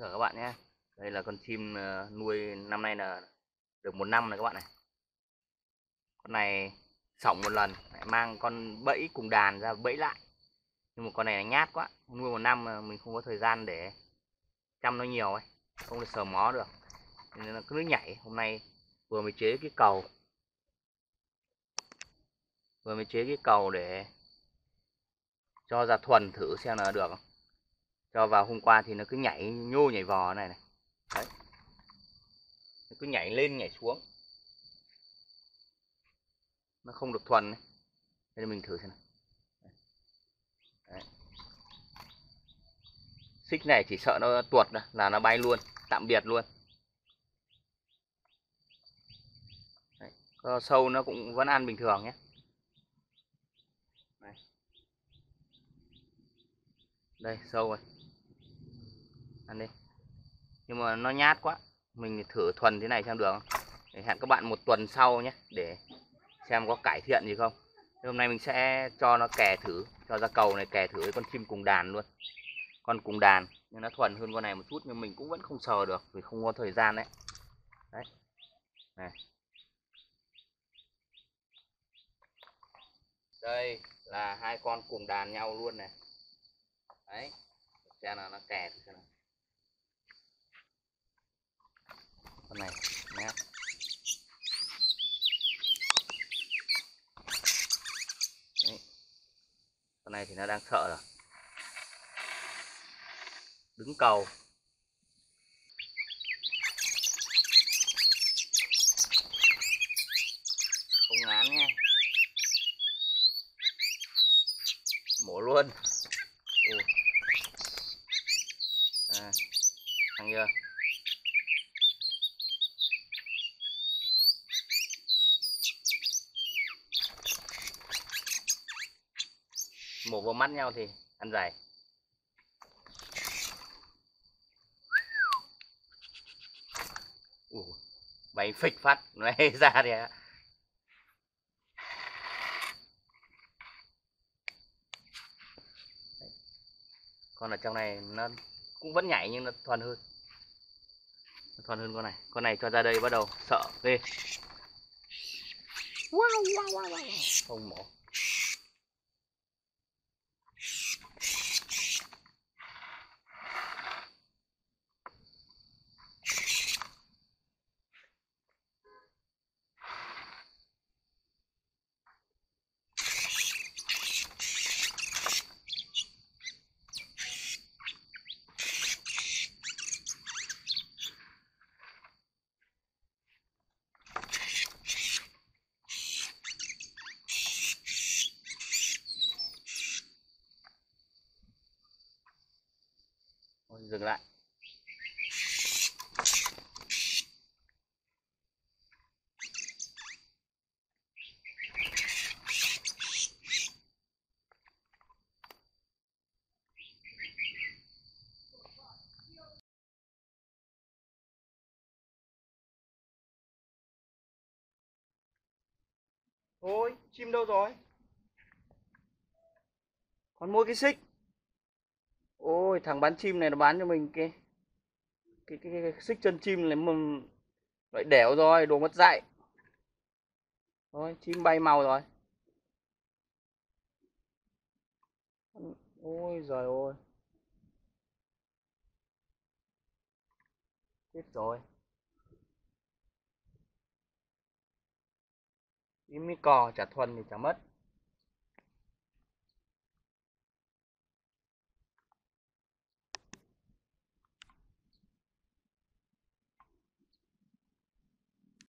cả các bạn nhé. Đây là con chim ờ, nuôi năm nay là được một năm này các bạn này. Con này sỏng một lần, lại mang con bẫy cùng đàn ra bẫy lại. Nhưng mà con này là nhát quá, nuôi một năm mà mình không có thời gian để chăm nó nhiều ấy, không được sờ mó được. Nên là cứ nhảy, hôm nay vừa mới chế cái cầu. Vừa mới chế cái cầu để cho ra thuần thử xem là được không cho vào hôm qua thì nó cứ nhảy nhô nhảy vò này này. Đấy. Nó cứ nhảy lên nhảy xuống. Nó không được thuần này. Nên mình thử xem nào. Đấy. xích này chỉ sợ nó tuột là nó bay luôn, tạm biệt luôn. Đấy. Có sâu nó cũng vẫn ăn bình thường nhé. Đây, sâu rồi ăn đi. Nhưng mà nó nhát quá. Mình thử thuần thế này xem được không? Để hẹn các bạn một tuần sau nhé, để xem có cải thiện gì không. Thế hôm nay mình sẽ cho nó kè thử, cho ra cầu này kè thử với con chim cùng đàn luôn. Con cùng đàn, nhưng nó thuần hơn con này một chút, nhưng mình cũng vẫn không sờ được, vì không có thời gian đấy. Đấy. Này. Đây là hai con cùng đàn nhau luôn này. Đấy. Xem là nó kè thử xem nào. Con này nhé Đấy. con này thì nó đang sợ rồi. Đứng cầu. Không ngán nha mổ luôn. Ừ. à, thằng chưa mổ vào mắt nhau thì ăn dài. Ủa, bay phịch phát. Này ra thì ạ. con ở trong này nó cũng vẫn nhảy nhưng nó thuần hơn. Nó thuần hơn con này. Con này cho ra đây bắt đầu sợ ghê. Wow, wow, wow, wow. không mổ Ôi, dừng lại Thôi, chim đâu rồi? Còn mua cái xích. Ôi, thằng bán chim này nó bán cho mình cái cái cái, cái, cái xích chân chim này mầm lại đẻo rồi, đồ mất dạy. Thôi, chim bay màu rồi. Ôi giời ơi. Chết rồi. Chim mi cò chả thuần thì chả mất.